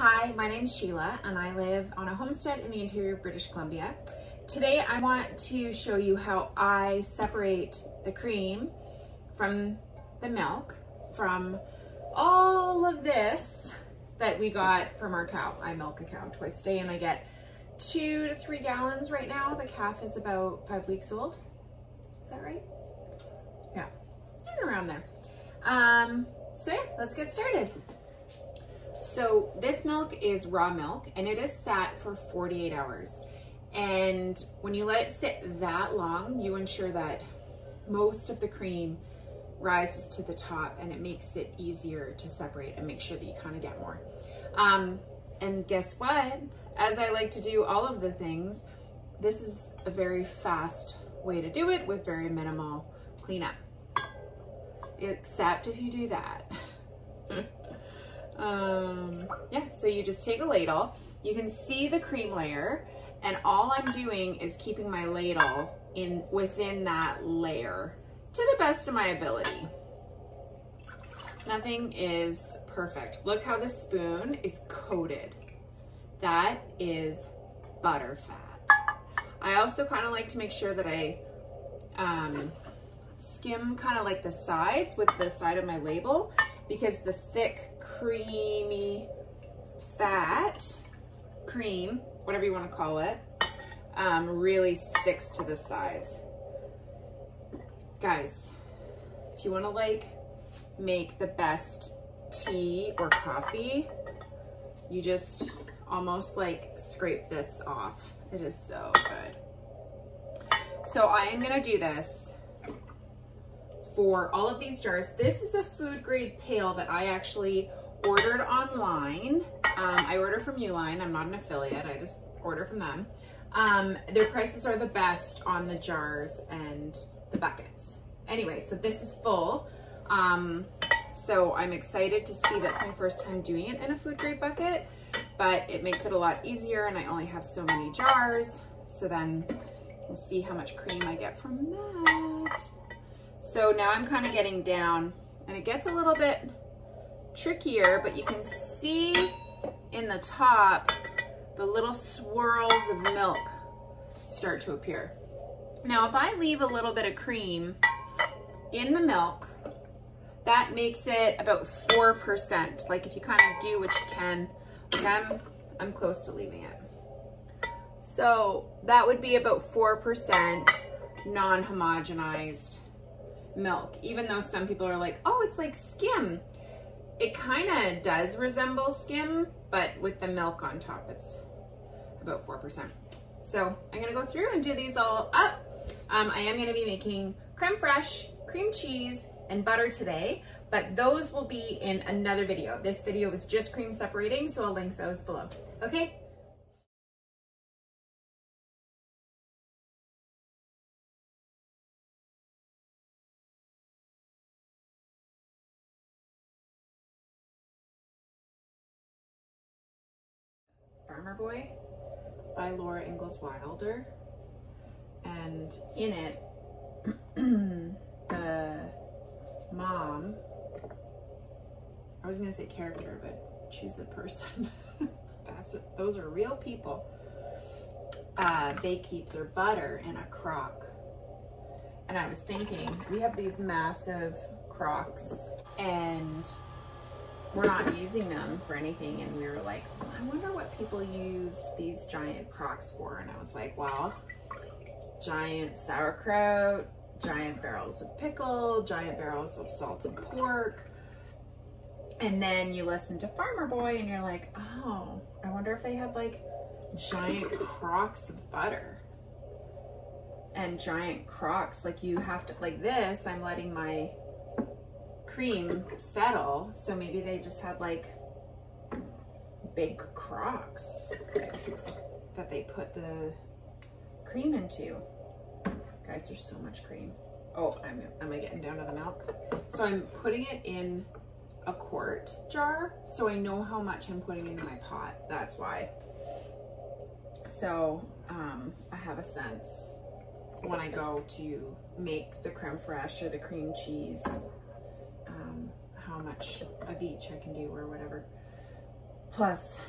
Hi, my name's Shelagh and I live on a homestead in the interior of British Columbia. Today I want to show you how I separate the cream from the milk from all of this that we got from our cow. I milk a cow twice a day and I get two to three gallons right now. The calf is about five weeks old. Is that right? Yeah, around there. Um, so yeah, let's get started. So this milk is raw milk and it is sat for 48 hours. And when you let it sit that long, you ensure that most of the cream rises to the top and it makes it easier to separate and make sure that you kind of get more. Um, and guess what? As I like to do all of the things, this is a very fast way to do it with very minimal cleanup. Except if you do that. Um, yes, yeah, so you just take a ladle. You can see the cream layer and all I'm doing is keeping my ladle in within that layer to the best of my ability. Nothing is perfect. Look how the spoon is coated. That is butter fat. I also kind of like to make sure that I um, skim kind of like the sides with the side of my label because the thick, creamy fat, cream, whatever you want to call it, um, really sticks to the sides. Guys, if you want to like make the best tea or coffee, you just almost like scrape this off. It is so good. So I am gonna do this for all of these jars. This is a food grade pail that I actually ordered online. Um, I order from Uline. I'm not an affiliate. I just order from them. Um, their prices are the best on the jars and the buckets. Anyway, so this is full. Um, so I'm excited to see that's my first time doing it in a food grade bucket, but it makes it a lot easier and I only have so many jars. So then we'll see how much cream I get from that. So now I'm kind of getting down and it gets a little bit trickier, but you can see in the top, the little swirls of milk start to appear. Now, if I leave a little bit of cream in the milk, that makes it about 4%. Like if you kind of do what you can, like I'm, I'm close to leaving it. So that would be about 4% non-homogenized milk, even though some people are like, oh, it's like skim. It kind of does resemble skim, but with the milk on top, it's about 4%. So I'm gonna go through and do these all up. Um, I am gonna be making creme fraiche, cream cheese, and butter today, but those will be in another video. This video was just cream separating, so I'll link those below. Okay, Farmer Boy by Laura Ingalls Wilder. And in it, the mom, I was gonna say character, but she's a person. That's those are real people. Uh, they keep their butter in a crock. And I was thinking, we have these massive crocks and we're not using them for anything. And we were like, well, I wonder what people used these giant crocks for. And I was like, well, giant sauerkraut, giant barrels of pickle, giant barrels of salted pork. And then you listen to Farmer Boy and you're like, oh, I wonder if they had like giant crocks of butter and giant crocks. Like you have to, like this, I'm letting my cream settle. So maybe they just had like big crocks that they put the cream into. Guys, there's so much cream. Oh, I'm, am I getting down to the milk? So I'm putting it in a quart jar so I know how much I'm putting in my pot. That's why. So um, I have a sense when I go to make the creme fraiche or the cream cheese how much of each I can do or whatever. Plus,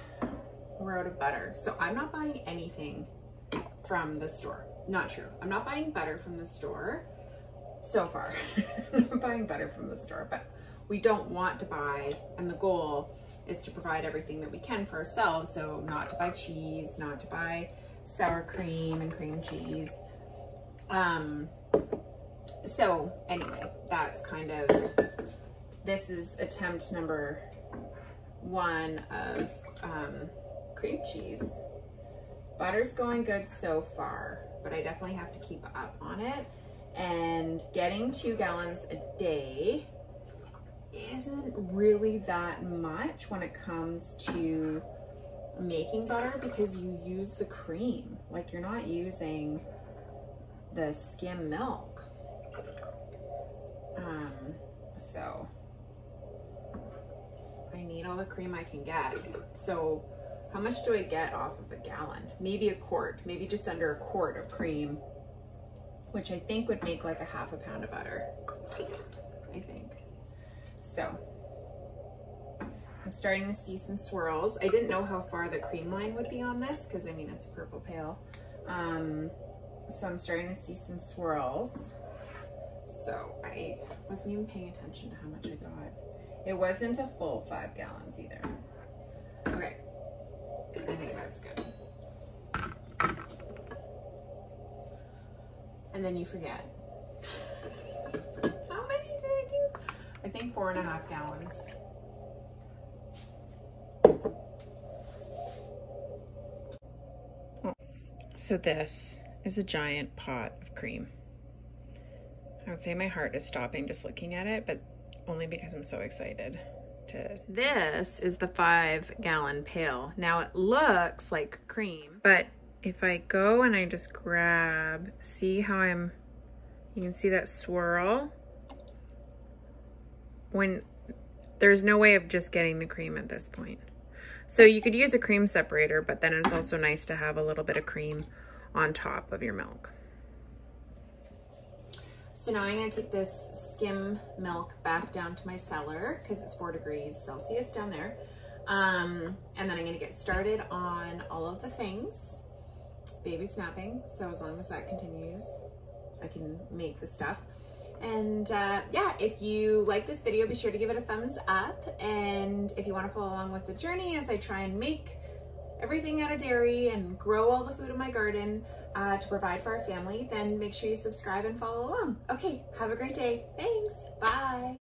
we're out of butter. So I'm not buying anything from the store. Not true. I'm not buying butter from the store so far. I'm buying butter from the store, but we don't want to buy, and the goal is to provide everything that we can for ourselves. So not to buy cheese, not to buy sour cream and cream cheese. Um, so anyway, that's kind of, this is attempt number one of um, cream cheese. Butter's going good so far, but I definitely have to keep up on it. And getting two gallons a day isn't really that much when it comes to making butter because you use the cream. Like you're not using the skim milk. Um, so all the cream I can get. So how much do I get off of a gallon? Maybe a quart, maybe just under a quart of cream, which I think would make like a half a pound of butter, I think. So I'm starting to see some swirls. I didn't know how far the cream line would be on this because I mean, it's a purple pail. Um, so I'm starting to see some swirls. So I wasn't even paying attention to how much I got. It wasn't a full five gallons either. Okay, I think that's good. And then you forget. How many did I do? I think four and a half gallons. So this is a giant pot of cream. I would say my heart is stopping just looking at it, but only because I'm so excited to. This is the five gallon pail. Now it looks like cream, but if I go and I just grab, see how I'm, you can see that swirl? When there's no way of just getting the cream at this point. So you could use a cream separator, but then it's also nice to have a little bit of cream on top of your milk. So now I'm gonna take this skim milk back down to my cellar because it's four degrees Celsius down there. Um, and then I'm gonna get started on all of the things. Baby snapping, so as long as that continues, I can make the stuff. And uh, yeah, if you like this video, be sure to give it a thumbs up. And if you wanna follow along with the journey as I try and make everything out of dairy and grow all the food in my garden uh, to provide for our family, then make sure you subscribe and follow along. Okay, have a great day. Thanks. Bye.